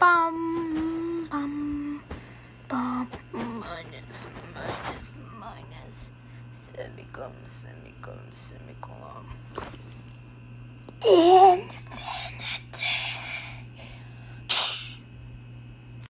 Bum, bum, bum. Minus, minus, minus. Semicolon, semicolon, semicolon.